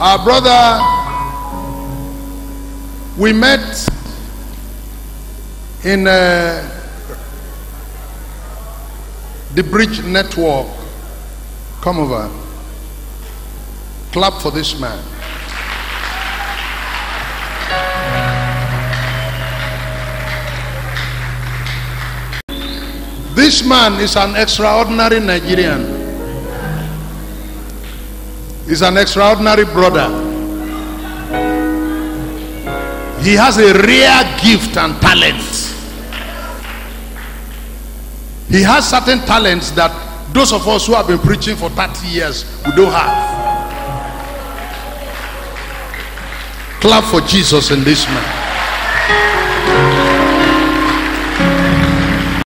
Our brother, we met in uh, the Bridge Network. Come over. Clap for this man. This man is an extraordinary Nigerian. He's an extraordinary brother. He has a rare gift and talent. He has certain talents that those of us who have been preaching for 30 years we don't have. Clap for Jesus and this man.